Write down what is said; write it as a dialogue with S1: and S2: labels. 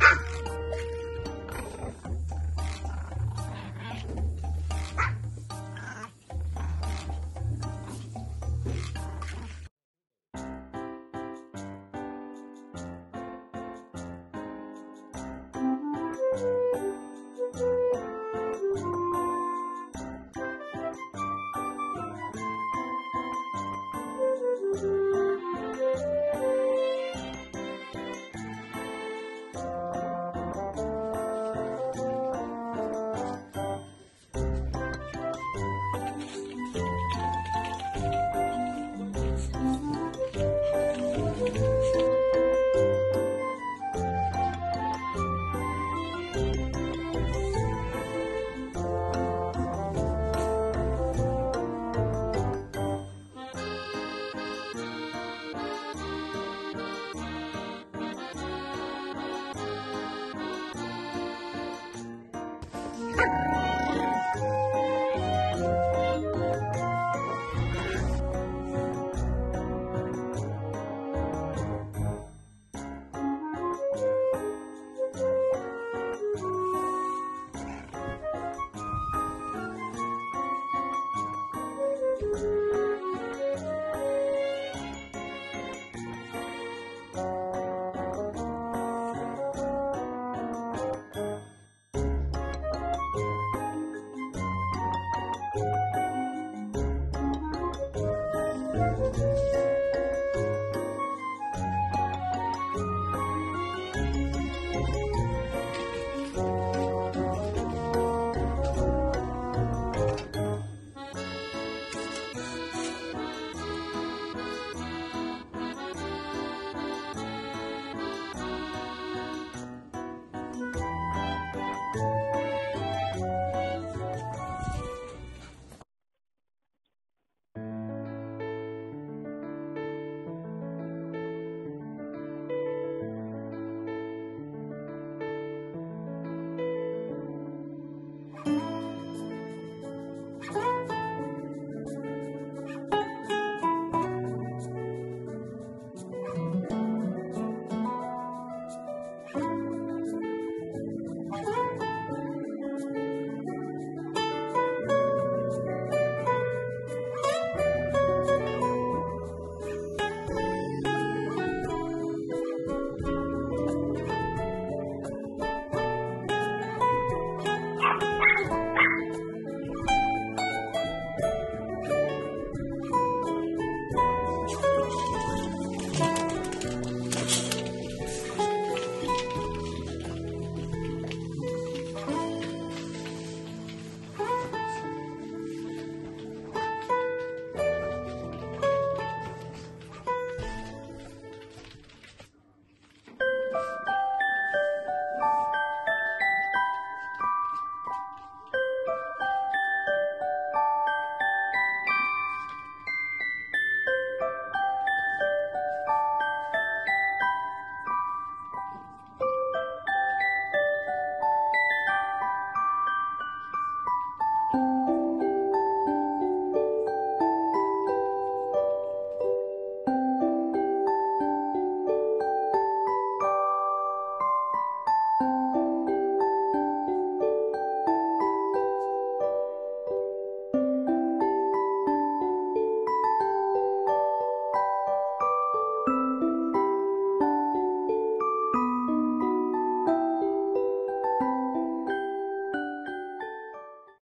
S1: Ah! you Thank you.